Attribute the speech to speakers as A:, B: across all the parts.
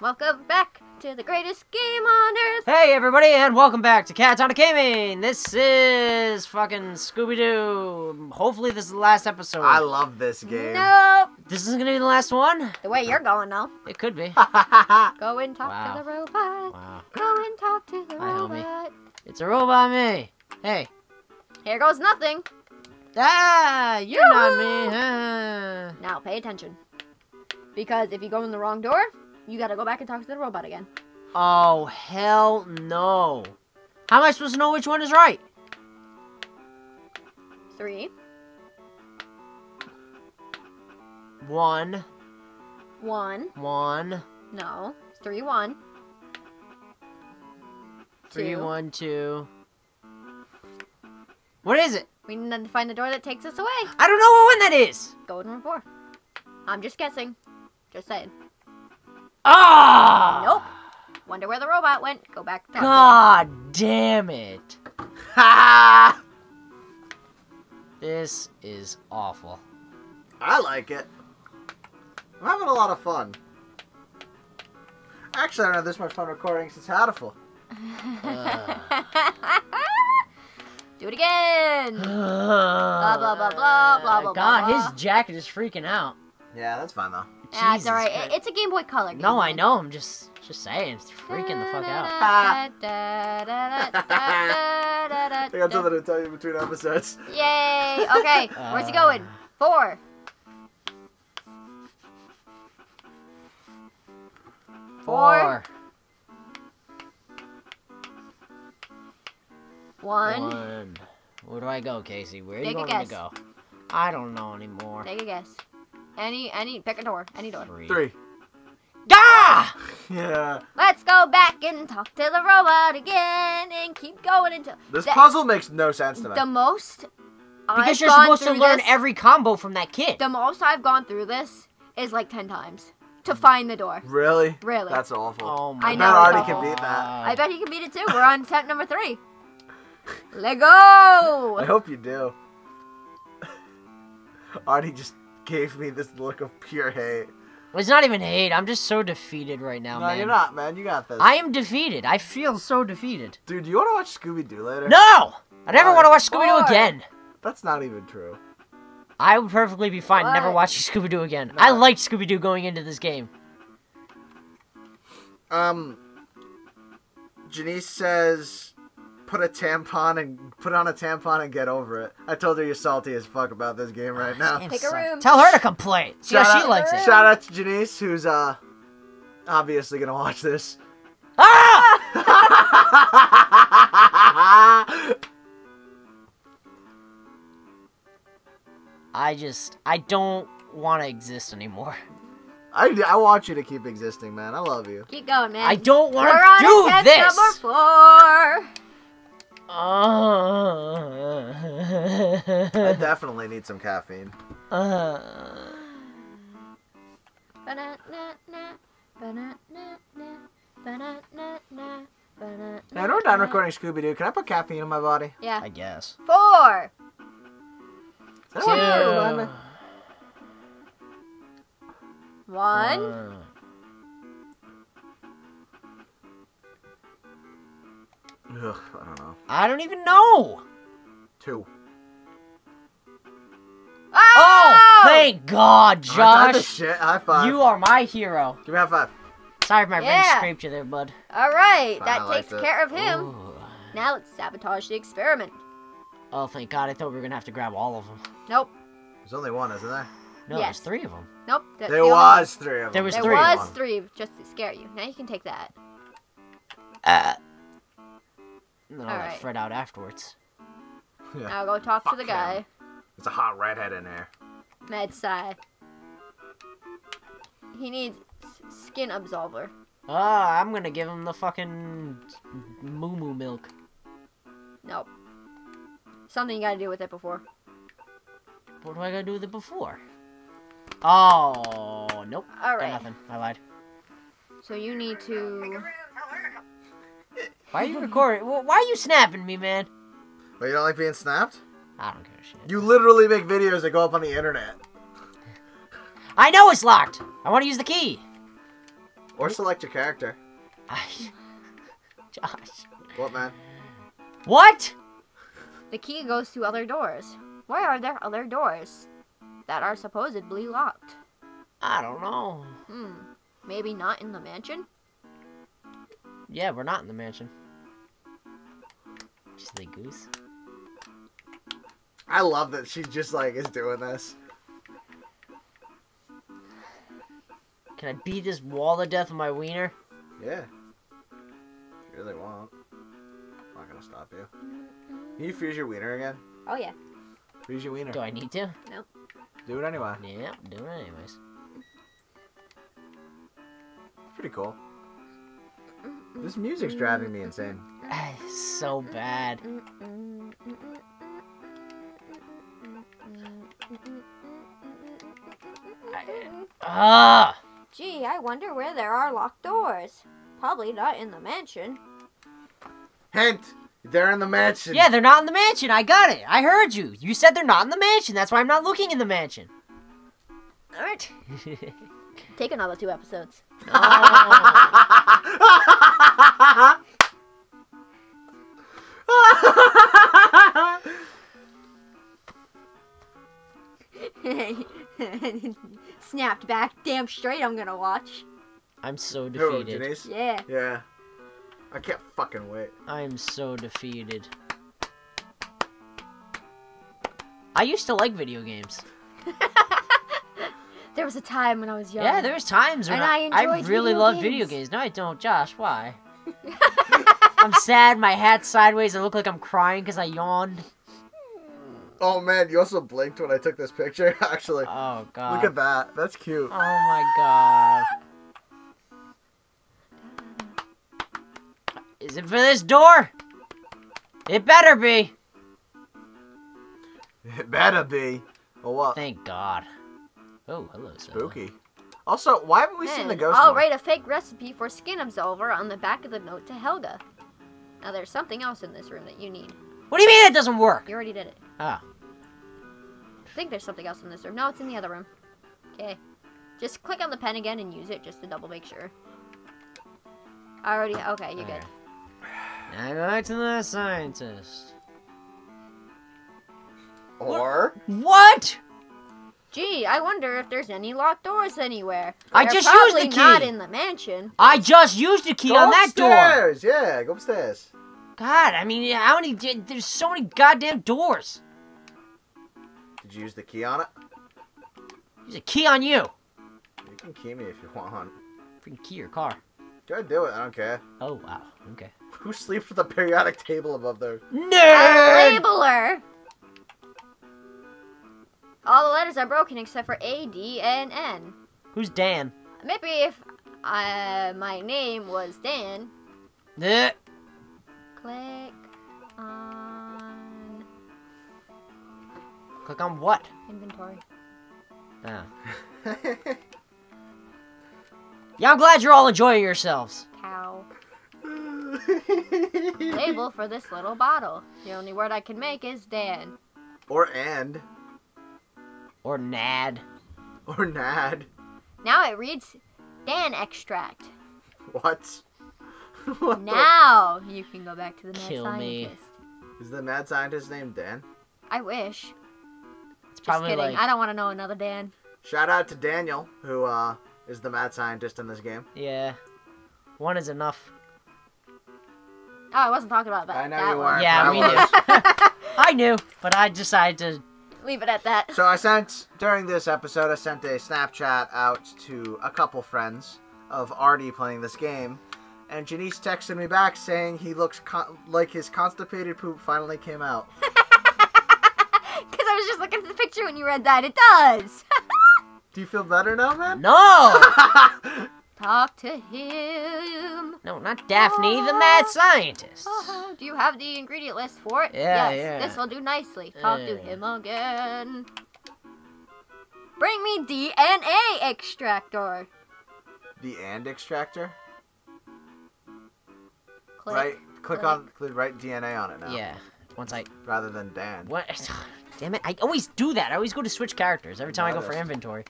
A: Welcome back to the greatest game on earth.
B: Hey everybody, and welcome back to Catatonic Gaming. This is fucking Scooby Doo. Hopefully, this is the last episode.
C: I love this game.
A: Nope.
B: This isn't gonna be the last one.
A: The way you're going though.
B: It could be.
A: Go and talk
B: Wow.
A: to the robot.
B: wow,
A: Go and talk to the
B: Hi, homie.
A: robot.
B: it's a robot me. Hey,
A: Here goes nothing.
B: ah, you're not me. Ah.
A: Now pay attention. Because if you go in the wrong door, you gotta go back and talk to the robot again.
B: Oh hell no! How am I supposed to know which one is right?
A: Three,
B: One,
A: one,
B: one,
A: no, three, one,
B: three,
A: Two.
B: one, two. What is it?
A: We need to find the door that takes us away.
B: I don't know what one that is.
A: Go in room four. I'm just guessing. Just saying.
B: Ah!
A: Nope. Wonder where the robot went. Go back. and talk to
B: God damn it.
C: Ha!
B: This is awful.
C: I like it. I'm having a lot of fun. Actually, I don't have this much fun recording since Hatful.
B: Ugh.
A: Do it again. blah
B: blah
A: blah blah blah blah
B: God,
A: blah.
B: his jacket is freaking out.
C: Yeah, that's fine though.
A: Yeah, it's
B: Jesus
A: alright.
B: Christ.
A: It- It's a Game Boy Color game.
B: No, I know. I'm just just saying. It's freaking the fuck out.
C: I got something to tell you between episodes.
A: Yay! Okay, where's he
B: Uh.
A: going? Four. Four. One.
B: One. Where do I go, Casey? Where do you
A: Take
B: want me to go? I don't know anymore.
A: Take a guess. Any, any, pick a door. Any door.
B: Three.
C: Three.
B: Gah!
C: Yeah.
A: Let's go back and talk to the robot again and keep going until
C: This
A: the,
C: puzzle makes no sense to me.
A: the most.
B: Because
A: I've
B: you're
A: gone
B: supposed to learn
A: this-
B: every combo from that kid.
A: The most I've gone through this is like ten times to find the door.
C: Really?
A: Really.
C: That's awful.
B: Oh
A: I
B: my
A: know,
C: I bet
A: it's
C: Artie can beat that.
A: I bet he can beat it too. We're on attempt number three. Let go.
C: I hope you do. Artie just gave me this look of pure hate.
B: It's not even hate. I'm just so defeated right now,
C: no,
B: man.
C: No, you're not, man. You got this.
B: I am defeated. I feel so defeated.
C: Dude, do you want to watch Scooby Doo later?
B: No! I never want to watch Scooby Doo
A: Why?
B: again.
C: That's not even true.
B: I would perfectly be fine never watching Scooby Doo again.
C: No.
B: I liked Scooby Doo going into this game.
C: Um, Janice says, put a tampon and put on a tampon and get over it. I told her you're salty as fuck about this game right now.
A: Pick a room.
B: Tell her to complain. See
C: Shout
B: how she
C: out-
B: likes it.
C: Shout out to Janice, who's uh obviously gonna watch this.
B: Ah! I just, I don't want to exist anymore.
C: I, I want you to keep existing, man. I love you.
A: Keep going, man.
B: I don't
A: We're
B: want
A: on
B: to do
A: attempt
B: this.
A: number four.
C: I
B: Uh,
C: definitely need some caffeine.
B: uh.
C: Now, we're done recording Scooby Doo. Can I put caffeine in my body?
A: Yeah.
B: I guess.
A: Four.
C: Is that what you
B: Two.
C: remind?
A: One.
B: Uh,
C: Ugh, I don't know.
B: I don't even know.
C: Two.
B: Oh, thank God,
C: Aren't I the
B: Josh.
C: shit. High five.
B: You are my hero.
C: Give me a high five.
B: Sorry if my ring
A: Yeah.
B: scraped you there, bud.
A: All right,
C: I
A: that
C: liked
A: takes
C: it.
A: care of him.
B: Ooh.
A: Now let's sabotage the experiment.
B: Oh, thank God. I thought we were going to have to grab all of them.
A: Nope.
C: There's only one, isn't there?
B: No,
A: Yes.
B: there's three of them.
A: Nope. That's
C: There
A: the only
C: was three of them.
B: There was
A: There
B: three.
A: was
C: One.
A: three, just to scare you. Now you can take that.
B: Uh, and then I'll
A: Alright.
B: let Fred out afterwards.
C: Yeah.
A: Now go talk to
C: Fuck
A: the
C: him.
A: guy.
C: It's a hot redhead in there.
A: Med side. He needs skin absolver.
B: Ah, I'm gonna give him the fucking moo moo milk.
A: Nope. Something you gotta do with it before.
B: What do I gotta do with it before? Oh, nope. Got
A: Alright.
B: nothing. I lied.
A: So you need to.
B: Why are you recording? Why are you snapping me, man?
C: But you don't like being snapped?
B: I don't give a shit.
C: You literally make videos that go up on the internet.
B: I know it's locked. I want to use the key.
C: Or select your character.
B: I... Josh.
C: What, man?
B: What?
A: The key goes to other doors. Why are there other doors that are supposedly locked?
B: I don't know.
A: Hmm. Maybe not in the mansion?
B: Yeah, we're not in the mansion. Silly goose.
C: I love that she just like is doing this.
B: Can I beat this wall to death with my wiener?
C: Yeah. If you really want. I'm not gonna stop you. Can you freeze your wiener again?
A: Oh yeah.
C: Freeze your wiener.
B: Do I need to? No.
C: Do it anyway.
B: Yeah, do it anyways.
C: Pretty cool. This music's driving me insane.
B: so bad. Ah!
A: Gee, I wonder where there are locked doors. Probably not in the mansion.
C: Hint! They're in the mansion.
B: Yeah, they're not in the mansion. I got it. I heard you. You said they're not in the mansion. That's why I'm not looking in the mansion. Alright.
A: Take another two episodes. Ha ha ha snapped back. Damn straight I'm gonna watch.
B: I'm so
C: Who,
B: defeated.
C: Janice?
A: Yeah.
C: Yeah. I can't fucking wait.
B: I am so defeated. I used to like video games.
A: There was a time when I was young.
B: Yeah, there's times when
A: And
B: I,
A: I
B: I
A: enjoyed
B: really
A: video
B: love
A: games.
B: video games. No, I don't. Josh, why? I'm sad. My hat's sideways. I look like I'm crying because I yawned.
C: Oh man, you also blinked when I took this picture. Actually,
B: Oh god.
C: look at that. That's cute.
B: Oh my god. Is it for this door? It better be.
C: It better be. Oh what?
B: Thank God. Oh, hello, Stella.
C: Spooky. Also, why haven't we seen the ghost?
A: I'll
C: more?
A: write a fake recipe for skin absolver on the back of the note to Helga. Now there's something else in this room that you need.
B: What do you mean it doesn't work?
A: You already did it.
B: Ah,
A: I think there's something else in this room. No, it's in the other room. Okay. Just click on the pen again and use it just to double make sure. I already. Okay, you're good.
B: Now back to the scientist.
C: Or
B: What?
A: Gee, I wonder if there's any locked doors anywhere.
B: I
A: They're
B: just used the
A: probably not
B: key.
A: in the mansion.
B: I just used the key
C: go
B: on that door.
C: upstairs. Yeah, go upstairs.
B: God, I mean, how many? There's so many goddamn doors.
C: Did you use the key on it?
B: Use a key on you.
C: You can key me if you want.
B: Freaking key your car.
C: Go ahead, do it. I don't care.
B: Oh wow. Okay.
C: Who sleeps with a periodic table above their?
A: A
B: Nerd.
A: labeler. All the letters are broken except for A, D, and N.
B: Who's Dan?
A: Maybe if uh, my name was Dan,
B: Eh.
A: click on
B: Click on what?
A: inventory.
B: Ah. Yeah, I'm glad you're all enjoying yourselves.
A: Cow. Label for this little bottle. The only word I can make is Dan.
C: or and
B: Or Nad.
C: or nad.
A: Now it reads Dan extract.
C: What? what the-
A: Now you can go back to the mad
B: Kill me.
A: scientist.
C: Is the mad scientist named Dan?
A: I wish.
B: It's
A: Just
B: probably
A: kidding.
B: like
A: I don't want to know another Dan.
C: Shout out to Daniel, who uh, is the mad scientist in this game.
B: yeah. One is enough.
A: Oh, I wasn't talking about that.
C: I know
A: that
C: you weren't.
B: Yeah,
C: I
B: we knew. I knew, but I decided to.
A: Leave it at that.
C: So I sent during this episode, I sent a Snapchat out to a couple friends of Artie playing this game, and Janice texted me back saying he looks con- like his constipated poop finally came out.
A: Because I was just looking at the picture when you read that. It does.
C: Do you feel better now, man?
B: No!
A: Talk to him.
B: No, not Daphne, the mad ah, scientist.
A: Oh, do you have the ingredient list for it?
B: Yeah,
A: yes,
B: yeah.
A: This will do nicely. Talk to him again. Bring me DNA extractor.
C: the and extractor.
A: Click.
C: Right, click
A: click.
C: on, click, write DNA on it now.
B: Yeah. Once I.
C: Rather than Dan.
B: What? Damn it. I always do that. I always go to switch characters every time I go for
C: Noticed.
B: inventory.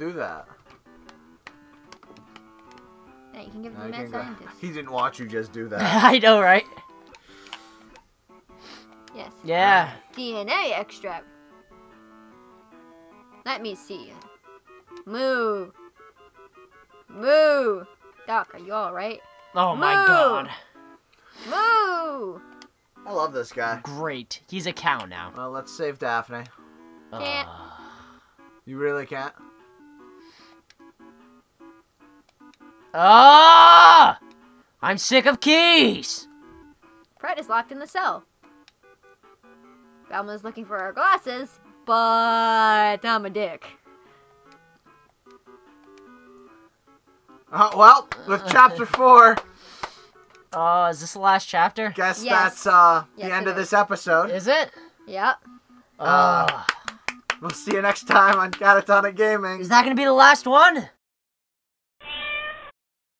C: Do that.
A: Yeah, you can give
C: Now
A: them the
C: can
A: mad scientist.
C: He didn't watch you just do that.
B: I know, right?
A: Yes.
B: Yeah.
A: DNA extract. Let me see. Moo. Moo. Doc, are you alright?
B: Oh my
A: Moo!
B: god.
A: Moo.
C: I love this guy.
B: Great. He's a cow now.
C: Well, let's save Daphne.
A: Can't.
B: Uh,
C: You really can't?
B: Ah! I'm sick of keys.
A: Fred is locked in the cell. Velma's looking for her glasses, but I'm a dick.
C: Uh, well, with chapter four,
B: Uh, is this the last chapter?
C: guess
A: Yes.
C: that's uh,
A: Yes,
C: the end of
A: is.
C: this episode.
B: Is it?
A: Yep.
B: Uh,
C: We'll see you next time on Catatonic Gaming.
B: is that gonna be the last one?